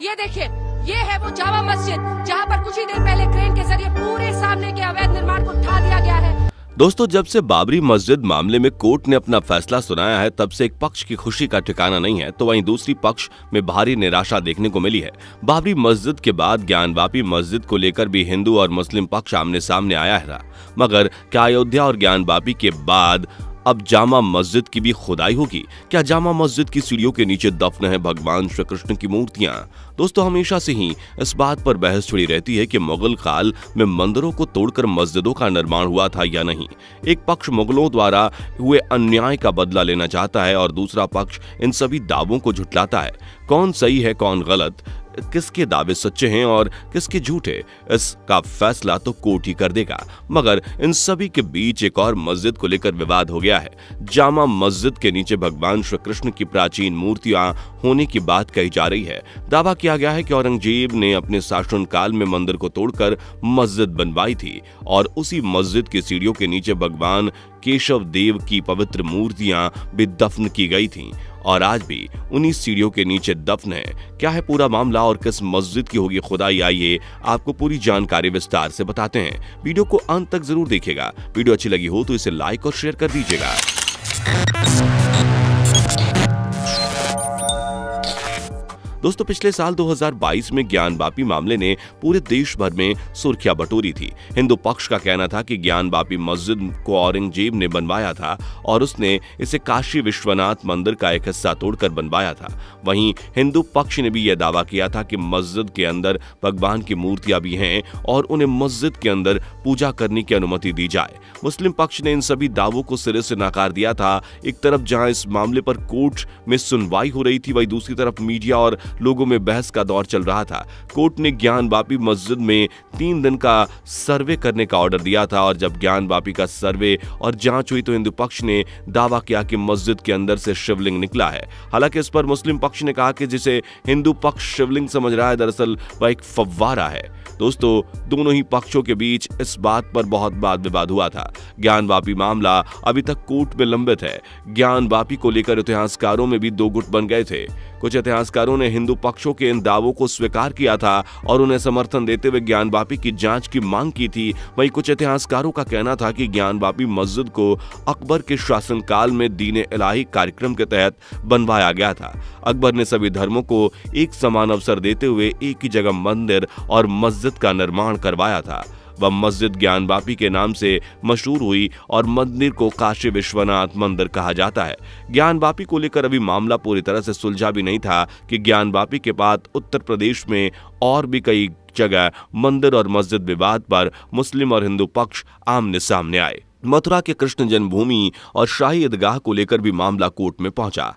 ये देखिए, ये है वो जामा मस्जिद, जहाँ पर कुछ ही देर पहले क्रेन के ज़रिए पूरे सामने के अवैध निर्माण को ढा दिया गया है। दोस्तों, जब से बाबरी मस्जिद मामले में कोर्ट ने अपना फैसला सुनाया है, तब से एक पक्ष की खुशी का ठिकाना नहीं है तो वहीं दूसरी पक्ष में भारी निराशा देखने को मिली है। बाबरी मस्जिद के बाद ज्ञानवापी मस्जिद को लेकर भी हिंदू और मुस्लिम पक्ष आमने सामने आया है मगर क्या अयोध्या और ज्ञानवापी के बाद अब जामा मस्जिद की भी खुदाई होगी। क्या जामा मस्जिद की सीढ़ियों के नीचे दफन है भगवान श्री कृष्ण की मूर्तियाँ? दोस्तों, हमेशा से ही इस बात पर बहस छुड़ी रहती है कि मुगल काल में मंदिरों को तोड़कर मस्जिदों का निर्माण हुआ था या नहीं। एक पक्ष मुगलों द्वारा हुए अन्याय का बदला लेना चाहता है और दूसरा पक्ष इन सभी दावों को झुटलाता है। कौन सही है, कौन गलत? किसके दावे सच्चे हैं और किसके झूठे? इसका फैसला तो कोर्ट ही कर देगा। मगर इन सभी के बीच एक और मस्जिद को लेकर विवाद हो गया है। जामा मस्जिद के नीचे भगवान श्री कृष्ण की प्राचीन मूर्तियाँ होने की बात कही जा रही है। दावा किया गया है कि औरंगज़ेब ने अपने शासन काल में मंदिर को तोड़कर मस्जिद बनवाई थी और उसी मस्जिद की सीढ़ियों के नीचे भगवान केशव देव की पवित्र मूर्तियाँ भी दफन की गई थीं। और आज भी उन्हीं सीढ़ियों के नीचे दफन है। क्या है पूरा मामला और किस मस्जिद की होगी खुदाई? आइए आपको पूरी जानकारी विस्तार से बताते हैं। वीडियो को अंत तक ज़रूर देखेगा वीडियो अच्छी लगी हो तो इसे लाइक और शेयर कर दीजिएगा। दोस्तों, पिछले साल 2022 में ज्ञान बापी मामले ने पूरे देश भर में सुर्खियाँ बटोरी थी। हिंदू पक्ष का कहना था कि ज्ञान बापी मस्जिद को औरंगज़ेब ने बनवाया था और उसने इसे काशी विश्वनाथ मंदिर का एक हिस्सा तोड़कर बनवाया था। वहीं हिंदू पक्ष ने भी यह दावा किया था कि मस्जिद के अंदर भगवान की मूर्तियाँ भी हैं और उन्हें मस्जिद के अंदर पूजा करने की अनुमति दी जाए। मुस्लिम पक्ष ने इन सभी दावों को सिरे से नकार दिया था। एक तरफ़ जहाँ इस मामले पर कोर्ट में सुनवाई हो रही थी, वहीं दूसरी तरफ़ मीडिया और लोगों में बहस का दौर चल रहा था। कोर्ट ने ज्ञान बापी मस्जिद में तीन दिन का सर्वे करने का ऑर्डर दिया था और जब ज्ञान बापी का सर्वे और जाँच हुई तो हिंदू पक्ष ने दावा किया कि मस्जिद के अंदर से शिवलिंग निकला है। हालाँकि इस पर मुस्लिम पक्ष ने कहा कि जिसे हिंदू पक्ष शिवलिंग समझ रहा है, दरअसल वह एक फव्वारा है। दोस्तों, दोनों ही पक्षों के बीच इस बात पर बहुत वाद विवाद हुआ था। ज्ञान वापी मामला अभी तक कोर्ट में लंबित है। ज्ञान वापी को लेकर इतिहासकारों में भी दो गुट बन गए थे। कुछ इतिहासकारों ने हिंदू पक्षों के इन दावों को स्वीकार किया था और उन्हें समर्थन देते हुए ज्ञान वापी की जाँच की मांग की थी। वहीं कुछ इतिहासकारों का कहना था कि ज्ञान वापी मस्जिद को अकबर के शासनकाल में दीन इलाही कार्यक्रम के तहत बनवाया गया था। अकबर ने सभी धर्मों को एक समान अवसर देते हुए एक ही जगह मंदिर और मस्जिद का निर्माण करवाया था। वह मस्जिद ज्ञान बापी के नाम से मशहूर हुई और मंदिर को काशी विश्वनाथ मंदिर कहा जाता है। ज्ञान बापी को लेकर अभी मामला पूरी तरह से सुलझा भी नहीं था कि ज्ञान बापी के बाद उत्तर प्रदेश में और भी कई जगह मंदिर और मस्जिद विवाद पर मुस्लिम और हिंदू पक्ष आमने सामने आए। मथुरा के कृष्ण जन्मभूमि और शाही ईदगाह को लेकर भी मामला कोर्ट में पहुँचा।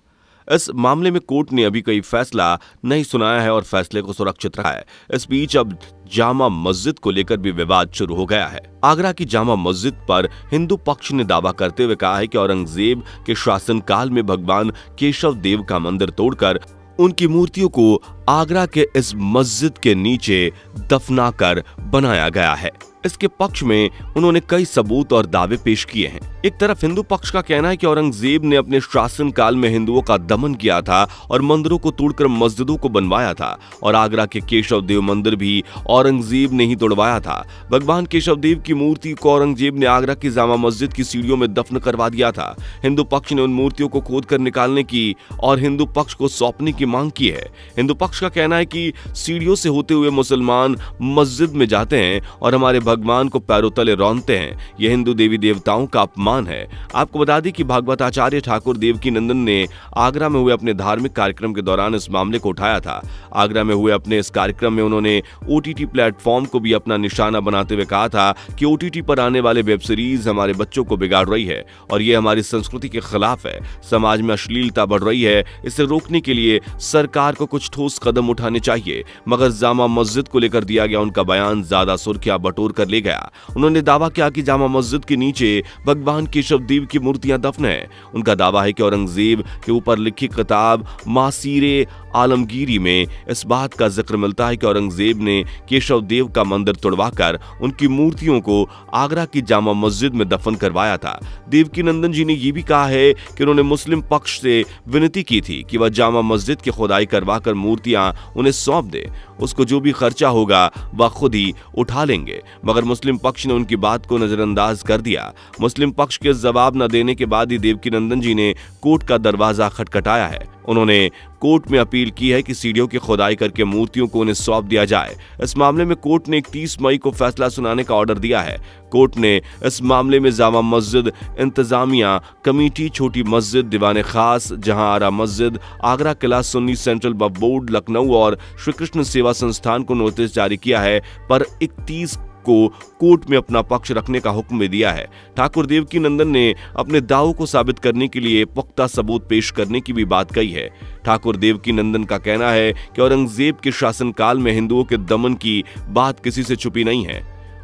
इस मामले में कोर्ट ने अभी कोई फैसला नहीं सुनाया है और फैसले को सुरक्षित रहा है। इस बीच अब जामा मस्जिद को लेकर भी विवाद शुरू हो गया है। आगरा की जामा मस्जिद पर हिंदू पक्ष ने दावा करते हुए कहा है कि औरंगज़ेब के शासनकाल में भगवान केशव देव का मंदिर तोड़कर उनकी मूर्तियों को आगरा के इस मस्जिद के नीचे दफनाकर बनाया गया है। इसके पक्ष में उन्होंने कई सबूत और दावे पेश किए हैं। एक तरफ़ हिंदू पक्ष का कहना है कि औरंगज़ेब ने अपने शासन काल में हिंदुओं का दमन किया था और मंदिरों को तोड़कर मस्जिदों को बनवाया था और आगरा के केशव देव मंदिर भी औरंगज़ेब ने ही तोड़वाया था। भगवान केशव देव की मूर्ति को औरंगज़ेब ने आगरा की जामा मस्जिद की सीढ़ियों में दफन करवा दिया था। हिंदू पक्ष ने उन मूर्तियों को खोद कर निकालने की और हिंदू पक्ष को सौंपने की मांग की है। हिंदू पक्ष का कहना है कि सीढ़ियों से होते हुए मुसलमान मस्जिद में जाते हैं और हमारे भगवान को पैरों तले रौनते हैं। यह हिंदू देवी देवताओं का अपमान है। आपको बता दें कि भागवत आचार्य ठाकुर देवकी नंदन ने आगरा में हुए अपने धार्मिक कार्यक्रम के दौरान इस मामले को उठाया था। आगरा में हुए अपने इस कार्यक्रम में उन्होंने ओटीटी प्लेटफॉर्म को भी अपना निशाना बनाते हुए कहा था कि ओटीटी पर आने वाले वेब सीरीज़ हमारे बच्चों को बिगाड़ रही है और ये हमारी संस्कृति के खिलाफ है। समाज में अश्लीलता बढ़ रही है। इसे रोकने के लिए सरकार को कुछ ठोस कदम उठाने चाहिए, मगर जामा मस्जिद को लेकर दिया गया उनका बयान ज़्यादा सुर्खियाँ बटोर कर ले गया। उन्होंने दावा किया कि जामा मस्जिद के नीचे भगवान केशव देव की मूर्तियाँ दफन है। उनका दावा है कि औरंगज़ेब के ऊपर लिखी किताब मासीरे आलमगीरी में इस बात का ज़िक्र मिलता है कि औरंगज़ेब ने केशव देव का मंदिर तोड़वाकर उनकी मूर्तियों को आगरा की जामा मस्जिद में दफन करवाया था। देवकी नंदन जी ने यह भी कहा है कि उन्होंने मुस्लिम पक्ष से विनती की थी कि वह जामा मस्जिद की खुदाई करवाकर मूर्तियाँ उन्हें सौंप दे। उसको जो भी खर्चा होगा, वह खुद ही उठा लेंगे। मगर मुस्लिम पक्ष ने उनकी बात को नजरअंदाज कर दिया। मुस्लिम पक्ष के जवाब न देने के बाद ही देवकी नंदन जी ने कोर्ट का दरवाज़ा खटखटाया है। उन्होंने कोर्ट में अपील की है कि सीढ़ियों की खुदाई करके मूर्तियों को उन्हें सौंप दिया जाए। इस मामले में कोर्ट ने इकतीस मई को फैसला सुनाने का ऑर्डर दिया है। कोर्ट ने इस मामले में जामा मस्जिद, इंतजामिया कमेटी, छोटी मस्जिद, दीवान खास, जहाँ आरा मस्जिद, आगरा किला सुन्नी सेंट्रल बोर्ड लखनऊ और श्री कृष्ण सेवा संस्थान को नोटिस जारी किया है, पर इकतीस को कोर्ट में अपना पक्ष रखने का हुक्म दिया है। ठाकुर देवकी नंदन ने अपने दावों को साबित करने के लिए पुख्ता सबूत पेश करने की भी बात कही है। ठाकुर देवकी नंदन का कहना है कि औरंगज़ेब के शासनकाल में हिंदुओं के दमन की बात किसी से छुपी नहीं है,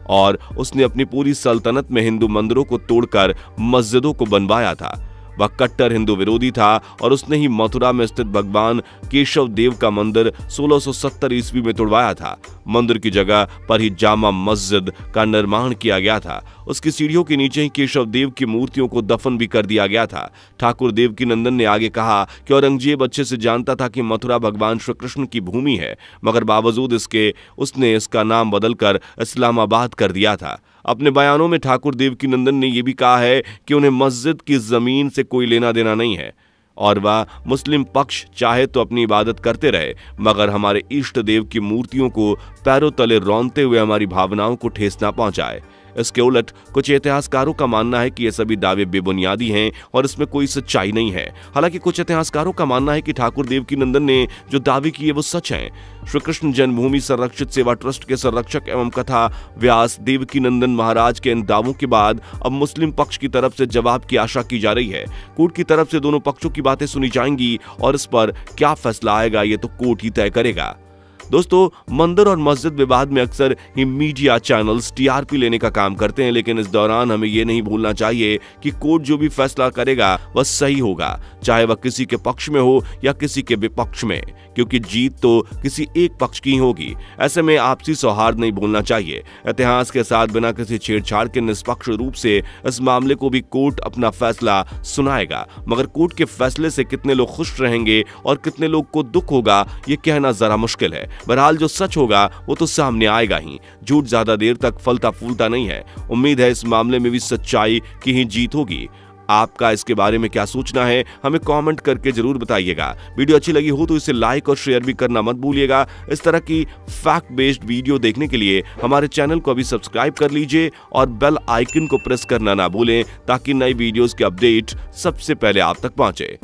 और उसने अपनी पूरी सल्तनत में हिंदू मंदिरों को तोड़कर मस्जिदों को बनवाया था। वह कट्टर हिंदू विरोधी था और उसने ही मथुरा में स्थित भगवान केशव देव का मंदिर 1670 ईस्वी में तोड़वाया था। मंदिर की जगह पर ही जामा मस्जिद का निर्माण किया गया था। उसकी सीढ़ियों के नीचे ही केशव देव की मूर्तियों को दफन भी कर दिया गया था। ठाकुर देव की नंदन ने आगे कहा कि औरंगज़ेब अच्छे से जानता था कि मथुरा भगवान श्री कृष्ण की भूमि है, मगर बावजूद इसके उसने इसका नाम बदलकर इस्लामाबाद कर दिया था। अपने बयानों में ठाकुर देवकी नंदन ने यह भी कहा है कि उन्हें मस्जिद की ज़मीन से कोई लेना देना नहीं है। और वह मुस्लिम पक्ष चाहे तो अपनी इबादत करते रहे, मगर हमारे इष्ट देव की मूर्तियों को पैरों तले रौनते हुए हमारी भावनाओं को ठेस ना पहुँचाए। इसके उलट कुछ इतिहासकारों का मानना है कि ये सभी दावे बेबुनियादी हैं और इसमें कोई सच्चाई नहीं है। हालाँकि कुछ इतिहासकारों का मानना है कि ठाकुर देव की नंदन ने जो दावे किए वो सच हैं। श्री कृष्ण जन्मभूमि संरक्षित सेवा ट्रस्ट के संरक्षक एवं कथा व्यास देवकी नंदन महाराज के इन दावों के बाद अब मुस्लिम पक्ष की तरफ़ से जवाब की आशा की जा रही है। कोर्ट की तरफ़ से दोनों पक्षों की बातें सुनी जाएँगी और इस पर क्या फैसला आएगा ये तो कोर्ट ही तय करेगा। दोस्तों, मंदिर और मस्जिद विवाद में अक्सर ही मीडिया चैनल्स टीआरपी लेने का काम करते हैं, लेकिन इस दौरान हमें ये नहीं भूलना चाहिए कि कोर्ट जो भी फैसला करेगा, वह सही होगा, चाहे वह किसी के पक्ष में हो या किसी के विपक्ष में, क्योंकि जीत तो किसी एक पक्ष की होगी। ऐसे में आपसी सौहार्द नहीं बोलना चाहिए। इतिहास के साथ बिना किसी छेड़छाड़ के निष्पक्ष रूप से इस मामले को भी कोर्ट अपना फैसला सुनाएगा। मगर कोर्ट के फैसले से कितने लोग खुश रहेंगे और कितने लोग को दुख होगा, ये कहना जरा मुश्किल है। बहरहाल जो सच होगा, वो तो सामने आएगा ही। झूठ ज़्यादा देर तक फलता फूलता नहीं है। उम्मीद है इस मामले में भी सच्चाई की ही जीत होगी। आपका इसके बारे में क्या सोचना है, हमें कमेंट करके ज़रूर बताइएगा। वीडियो अच्छी लगी हो तो इसे लाइक और शेयर भी करना मत भूलिएगा। इस तरह की फैक्ट बेस्ड वीडियो देखने के लिए हमारे चैनल को अभी सब्सक्राइब कर लीजिए और बेल आइकन को प्रेस करना ना भूलें, ताकि नई वीडियोस के अपडेट सबसे पहले आप तक पहुँचे।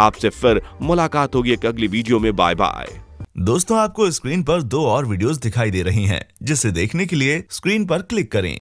आपसे फिर मुलाकात होगी एक अगली वीडियो में। बाय बाय दोस्तों, आपको स्क्रीन पर दो और वीडियोस दिखाई दे रही हैं, जिसे देखने के लिए स्क्रीन पर क्लिक करें।